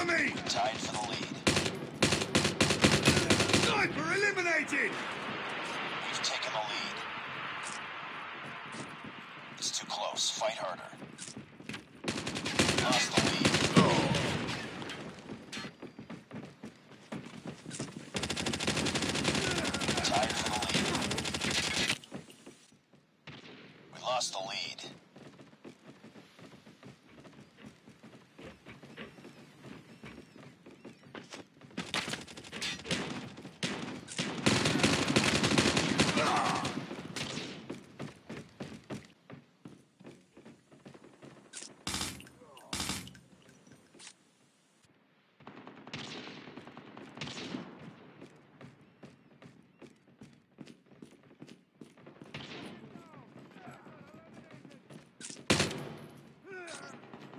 Cover me! Tied for the lead. Sniper eliminated! We've taken the lead. It's too close. Fight harder. Lost the lead. Tied for the lead. We lost the lead.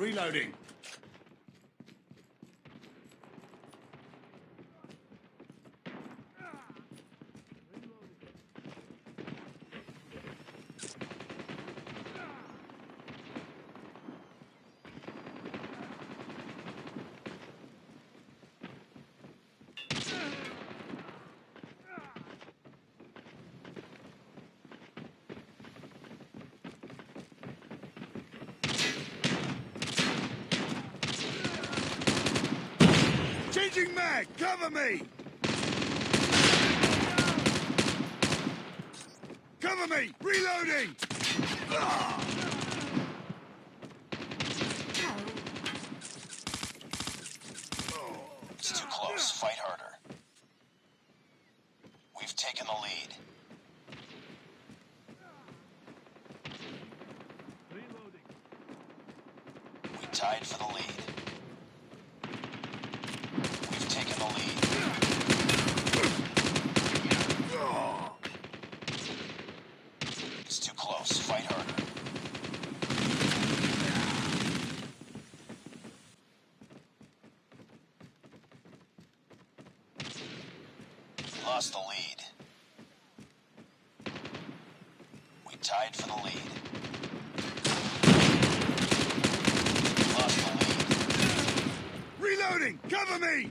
Reloading! Changing mag! Cover me! Cover me! Reloading! It's too close. Fight harder. We've taken the lead. Reloading. We tied for the lead. We've taken the. It's too close. Fight harder. Lost the lead. We tied for the lead. The lead. Reloading! Cover me!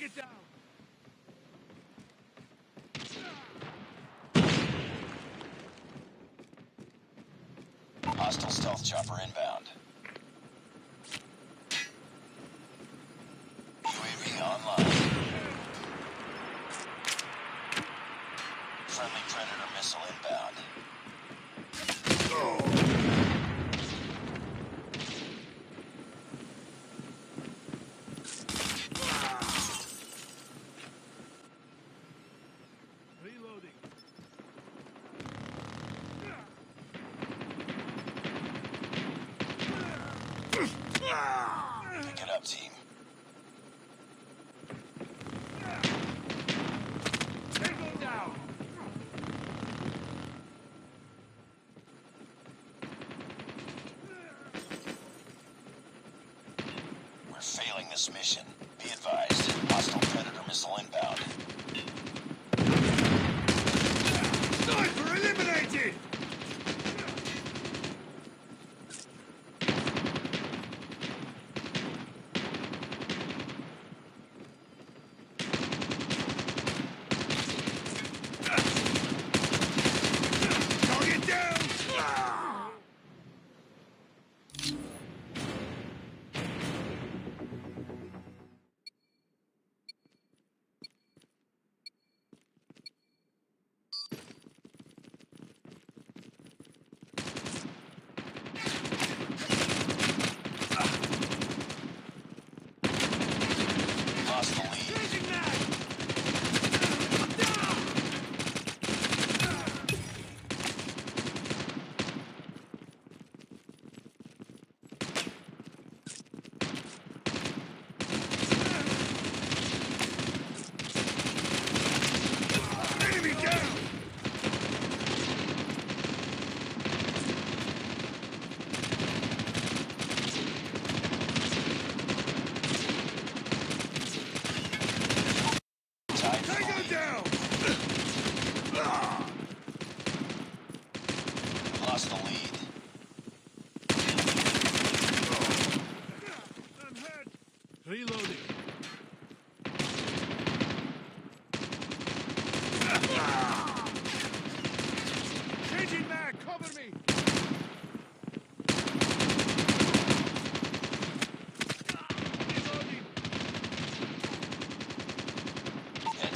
Target down! Hostile stealth chopper inbound. UAV online. Friendly Predator missile inbound. Reloading. Pick it up, team. Tango down! We're mission. Be advised. Hostile Predator missile inbound.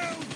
you!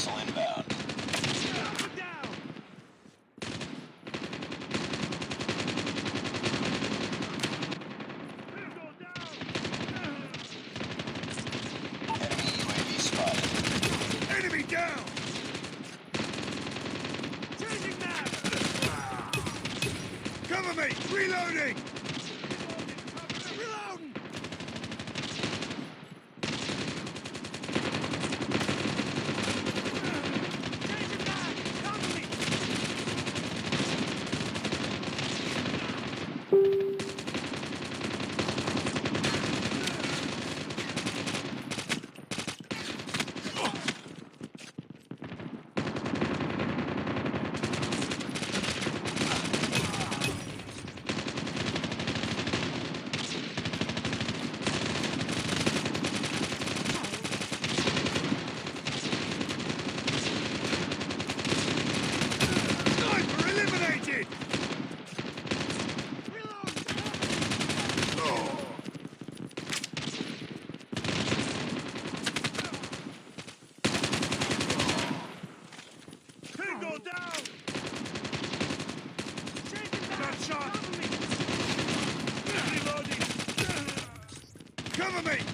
missile inbound.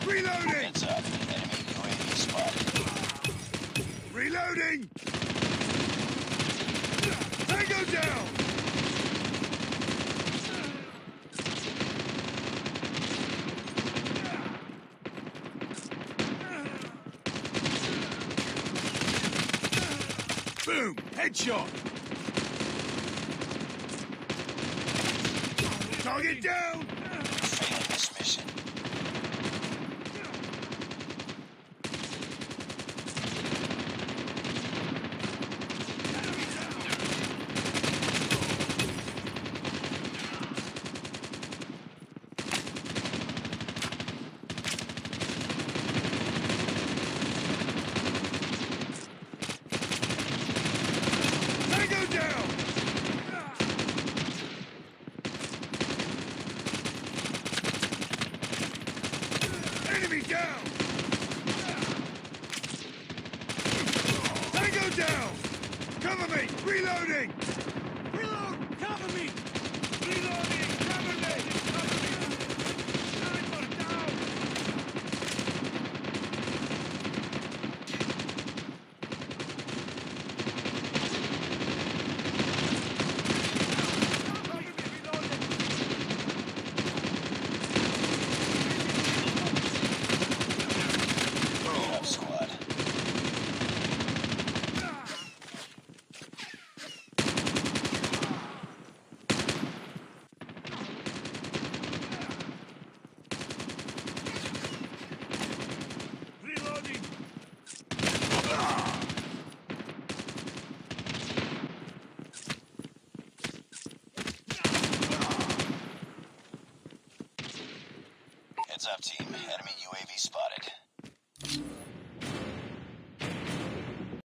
Reloading! Reloading! Tango down! Boom! Headshot! Target down! down! Tango down! Cover me! Reloading!